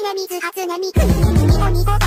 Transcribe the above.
い。水ねみ